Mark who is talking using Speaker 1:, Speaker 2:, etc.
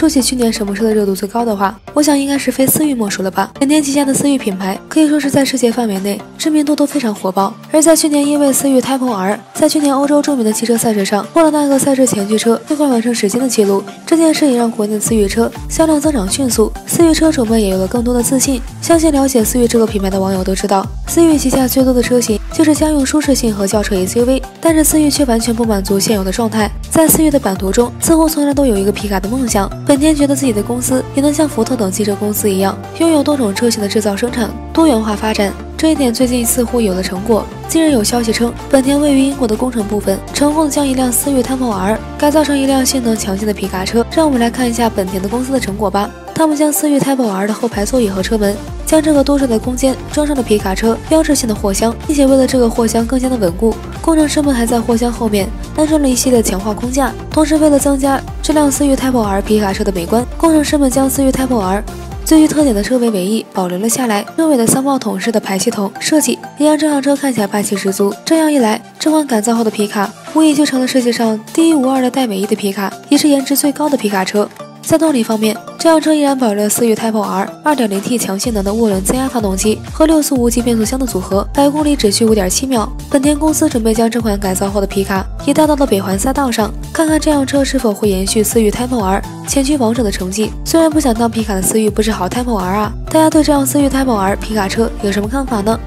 Speaker 1: 说起去年什么车的热度最高的话，我想应该是非思域莫属了吧。本田旗下的思域品牌可以说是在世界范围内知名度都非常火爆。而在去年，因为思域 Type R 在去年欧洲著名的汽车赛事上破了那个赛事前驱车最快完成时间的记录，这件事也让国内的思域车销量增长迅速，思域车主们也有了更多的自信。相信了解思域这个品牌的网友都知道，思域旗下最多的车型就是家用舒适性和轿车 SUV，但是思域却完全不满足现有的状态。在四月的版图中，似乎从来都有一个皮卡的梦想。本田觉得自己的公司也能像福特等汽车公司一样，拥有多种车型的制造生产，多元化发展。这一点最近似乎有了成果。近日有消息称，本田位于英国的工程部分成功将一辆思域 Type R 改造成一辆性能强劲的皮卡车。让我们来看一下本田的公司的成果吧。他们将思域 Type R 的后排座椅和车门，将这个多出的空间装上了皮卡车标志性的货箱，并且为了这个货箱更加的稳固，工程师们还在货箱后面安装了一系列强化框架。同时，为了增加这辆思域 Type R 皮卡车的美观，工程师们将思域 Type R 最具特点的车尾尾翼保留了下来，车尾的三帽筒式的排气筒设计也让这辆车看起来霸气十足。这样一来，这款改造后的皮卡无疑就成了世界上第一无二的带尾翼的皮卡，也是颜值最高的皮卡车。在动力方面，这辆车依然保留了思域 Type R 2.0T 强性能的涡轮增压发动机和六速无级变速箱的组合，百公里只需5.7秒。本田公司准备将这款改造后的皮卡也带到了北环赛道上，看看这辆车是否会延续思域 Type R 前驱王者的成绩。虽然不想当皮卡的思域不是好 Type R 啊，大家对这辆思域 Type R 皮卡车有什么看法呢？